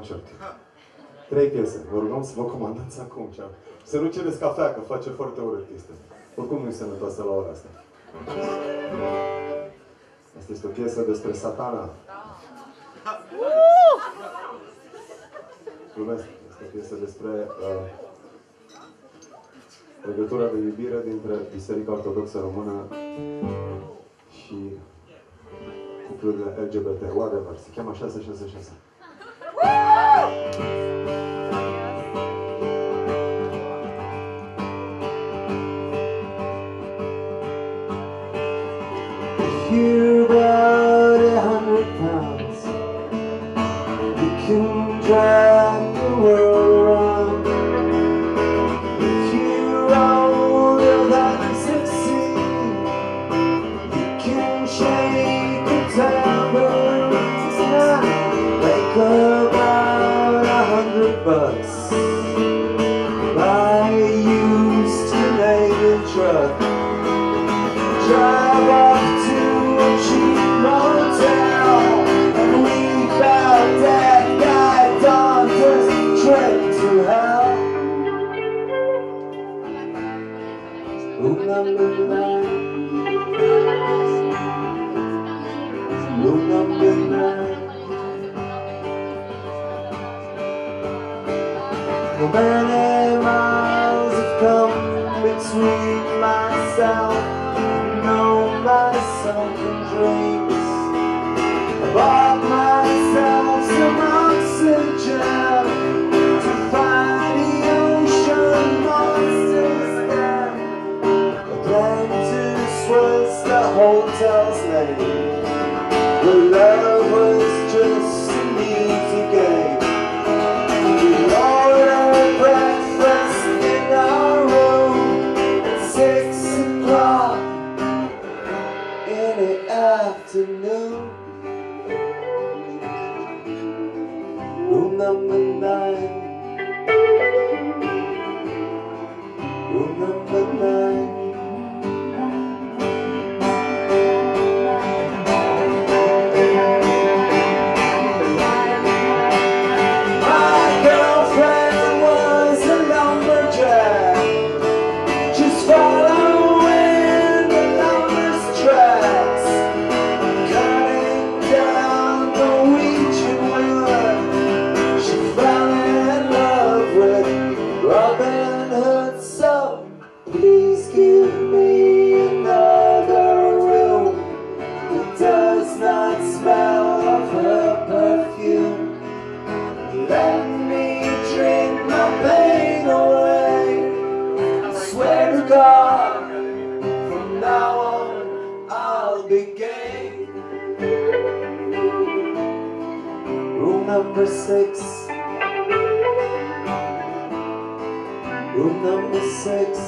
concert. Trei piese. Vă rugăm să vă comandați acum cea. Să nu cereți cafea, că face foarte urât chestia. Oricum nu e sănătoasă la ora asta. Asta este o piesă despre satana. Glumesc. Este o piesă despre uh, legătura de iubire dintre Biserica Ortodoxă Română și cuplurile LGBT, whatever. Se cheamă 666. You're about a hundred pounds, you can drive the world around. If you're older than sixteen, you can shake the tambourines now. Make about a hundred bucks. A used Canadian truck. Drive off to Nine. No many miles have come between myself and know myself in dreams. I bought hotel's name. The love was just an easy game. We ordered breakfast in our room at six o'clock in the afternoon. Room number nine. Room number nine. Let me drink my pain away. Swear to God, from now on I'll be gay. Room number six. Room number six.